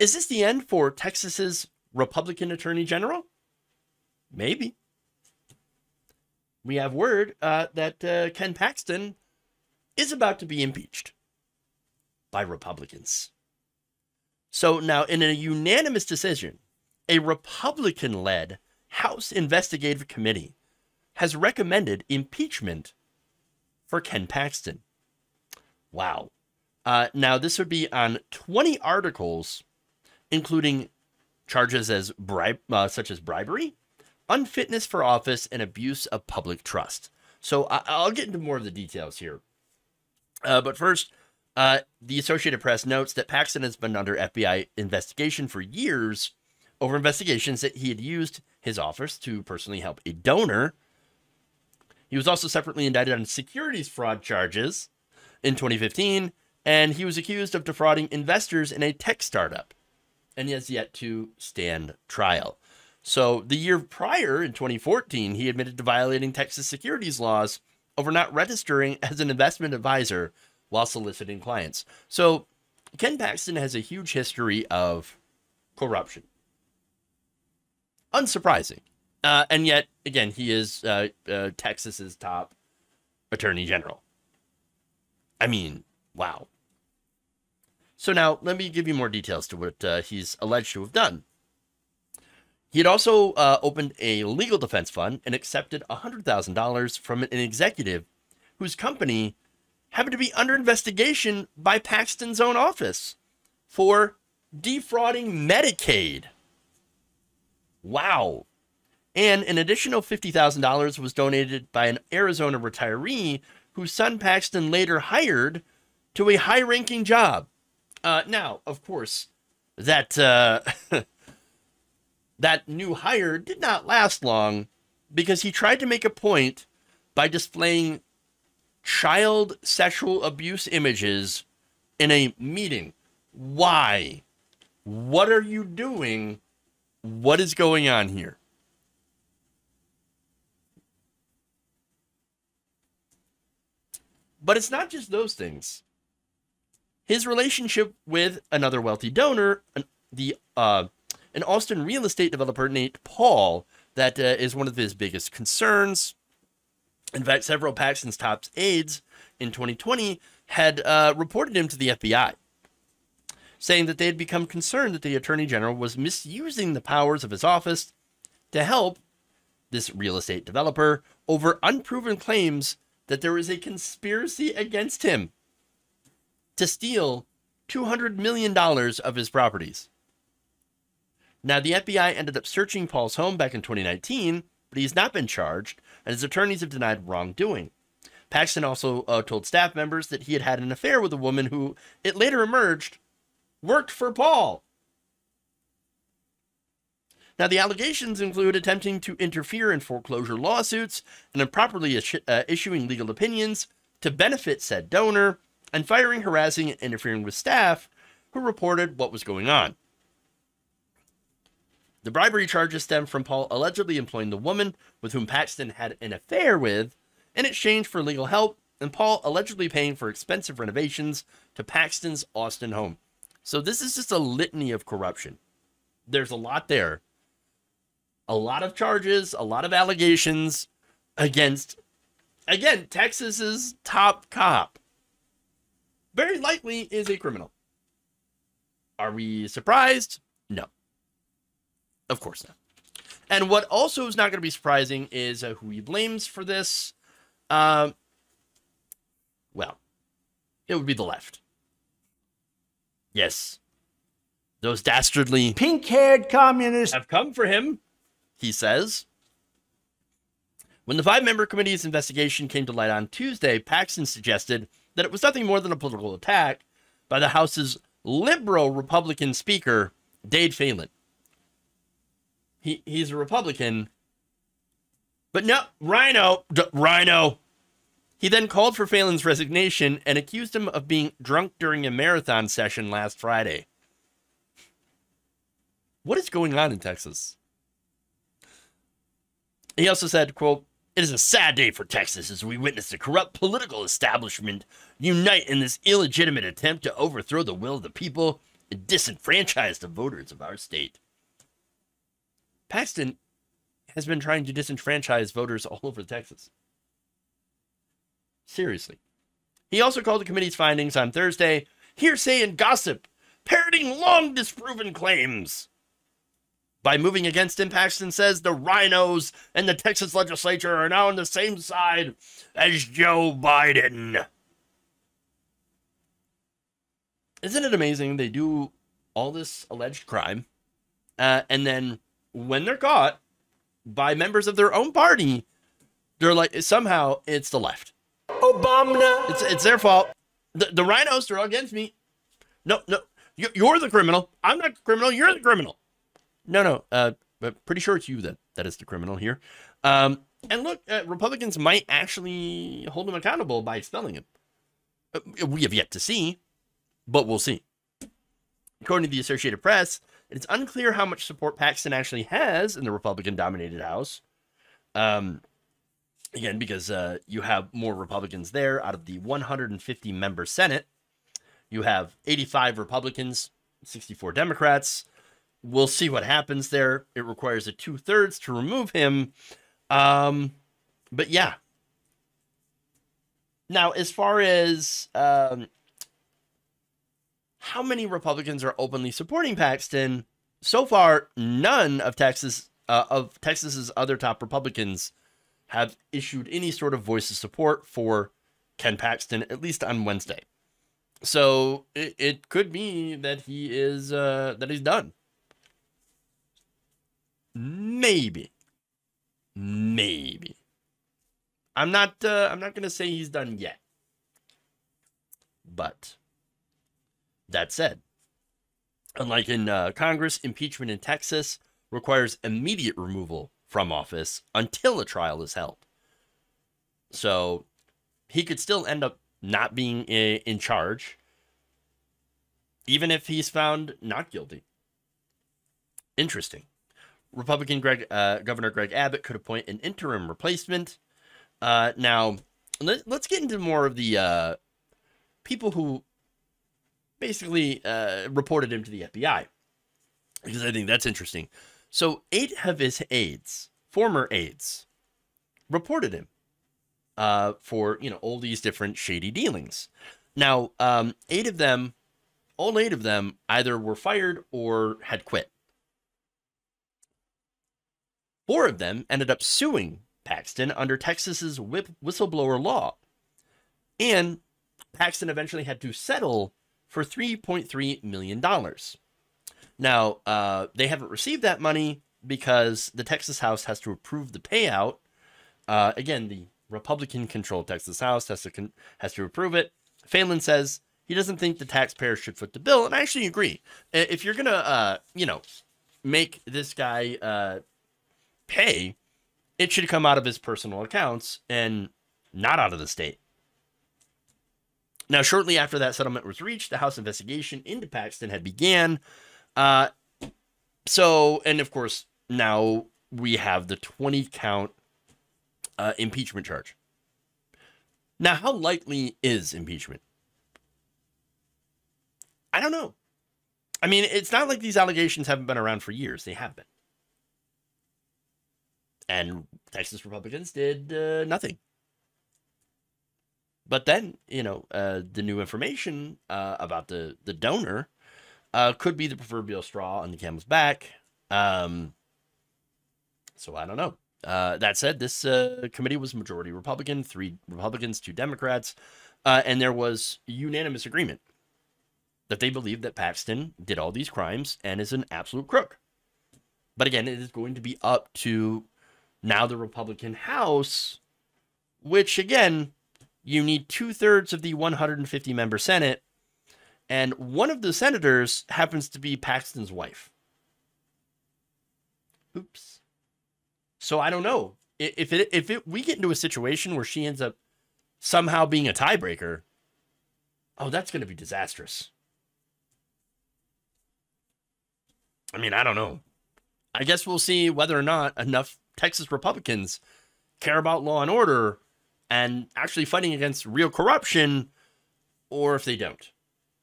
Is this the end for Texas's Republican Attorney General? Maybe. We have word uh, that uh, Ken Paxton is about to be impeached by Republicans. So now, in a unanimous decision, a Republican led House Investigative Committee has recommended impeachment for Ken Paxton. Wow. Uh, now, this would be on 20 articles, including charges as bribe, uh, such as bribery, unfitness for office, and abuse of public trust. So I- will get into more of the details here. Uh, but first, uh, the Associated Press notes that Paxton has been under FBI investigation for years over investigations that he had used his office to personally help a donor. He was also separately indicted on securities fraud charges in 2015, and he was accused of defrauding investors in a tech startup, and he has yet to stand trial. So, the year prior, in 2014, he admitted to violating Texas securities laws over not registering as an investment advisor while soliciting clients. So, Ken Paxton has a huge history of corruption. Unsurprising. Uh, and yet, again, he is uh, uh, Texas's top attorney general. I mean, wow. So now let me give you more details to what uh, he's alleged to have done. He had also uh, opened a legal defense fund and accepted $100,000 from an executive whose company happened to be under investigation by Paxton's own office for defrauding Medicaid. Wow. And an additional $50,000 was donated by an Arizona retiree whose son Paxton later hired to a high ranking job. Uh, now, of course, that uh, that new hire did not last long because he tried to make a point by displaying child sexual abuse images in a meeting. Why? What are you doing? What is going on here? But it's not just those things. His relationship with another wealthy donor, the uh, an Austin real estate developer named Paul, that uh, is one of his biggest concerns. In fact, several Paxton's top aides in 2020 had uh, reported him to the FBI, saying that they had become concerned that the attorney general was misusing the powers of his office to help this real estate developer over unproven claims that there was a conspiracy against him to steal $200 million of his properties. Now, the FBI ended up searching Paul's home back in 2019, but he's not been charged, and his attorneys have denied wrongdoing. Paxton also uh, told staff members that he had had an affair with a woman who, it later emerged, worked for Paul. Now, the allegations include attempting to interfere in foreclosure lawsuits and improperly uh, issuing legal opinions to benefit said donor, and firing, harassing, and interfering with staff who reported what was going on. The bribery charges stem from Paul allegedly employing the woman with whom Paxton had an affair with in exchange for legal help, and Paul allegedly paying for expensive renovations to Paxton's Austin home. So this is just a litany of corruption. There's a lot there a lot of charges, a lot of allegations against, again, Texas's top cop. Very likely is a criminal. Are we surprised? No. Of course not. And what also is not going to be surprising is uh, who he blames for this. Um, well, it would be the left. Yes. Those dastardly pink haired communists have come for him he says. When the five member committee's investigation came to light on Tuesday, Paxton suggested that it was nothing more than a political attack by the House's liberal Republican Speaker, Dade Phelan. He, he's a Republican, but no, RINO, D- RINO. He then called for Phelan's resignation and accused him of being drunk during a marathon session last Friday. What is going on in Texas? He also said, quote, it is a sad day for Texas as we witness the corrupt political establishment unite in this illegitimate attempt to overthrow the will of the people and disenfranchise the voters of our state. Paxton has been trying to disenfranchise voters all over Texas. Seriously. He also called the committee's findings on Thursday hearsay and gossip, parroting long disproven claims. By moving against him, Paxton says the RINOs and the Texas legislature are now on the same side as Joe Biden. Isn't it amazing they do all this alleged crime, uh, and then when they're caught by members of their own party, they're like somehow it's the left. Obama. It's it's their fault. The, the RINOs are all against me. No, no, you're the criminal. I'm not the criminal. You're the criminal. No, no. Uh, but pretty sure it's you that that is the criminal here. Um, and look, uh, Republicans might actually hold him accountable by expelling him. Uh, we have yet to see, but we'll see. According to the Associated Press, it's unclear how much support Paxton actually has in the Republican-dominated House. Um, again, because uh, you have more Republicans there out of the 150 member Senate. You have 85 Republicans, 64 Democrats. We'll see what happens there. It requires a two thirds to remove him. Um, but yeah. Now, as far as um, how many Republicans are openly supporting Paxton, so far none of Texas uh, of Texas's other top Republicans have issued any sort of voice of support for Ken Paxton, at least on Wednesday. So it, it could be that he is uh, that he's done. Maybe. Maybe. I'm not uh, I'm not to say he's done yet. But that said, unlike in uh, Congress, impeachment in Texas requires immediate removal from office until a trial is held. So he could still end up not being in charge, even if he's found not guilty. Interesting. Republican Greg, uh, Governor Greg Abbott could appoint an interim replacement. Uh, now, let, us get into more of the uh, people who basically uh, reported him to the FBI, because I think that's interesting. So, eight of his aides, former aides, reported him uh, for you know all these different shady dealings. Now, um, eight of them, all eight of them, either were fired or had quit. Four of them ended up suing Paxton under Texas's whistleblower law. And Paxton eventually had to settle for $3.3 million. Now, uh, they haven't received that money because the Texas House has to approve the payout. Uh, again, the Republican-controlled Texas House has to has to approve it. Phelan says he doesn't think the taxpayers should foot the bill, and I actually agree. If you're gonna, uh, you know, make this guy uh, pay, it should come out of his personal accounts and not out of the state. Now, shortly after that settlement was reached, the House investigation into Paxton had began. Uh, so, and of course, now we have the 20 count uh, impeachment charge. Now, how likely is impeachment? I don't know. I mean, it's not like these allegations haven't been around for years. They have been and Texas Republicans did uh, nothing. But then, you know, uh, the new information uh, about the the donor uh, could be the proverbial straw on the camel's back. Um, so I don't know. Uh, that said, this uh, committee was majority Republican, three Republicans, two Democrats, and there was unanimous agreement that they believe that Paxton did all these crimes and is an absolute crook. But again, it is going to be up to now the Republican House, which again, you need two thirds of the 150 member Senate, and one of the senators happens to be Paxton's wife. Oops. So I don't know if it if it we get into a situation where she ends up somehow being a tiebreaker. Oh, that's going to be disastrous. I mean, I don't know. I guess we'll see whether or not enough Texas Republicans care about law and order and actually fighting against real corruption, or if they don't.